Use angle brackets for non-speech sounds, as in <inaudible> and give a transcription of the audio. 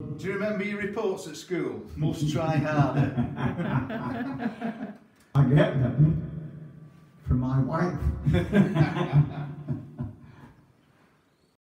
Do you remember your reports at school? Must try harder. <laughs> I get them from my wife. <laughs>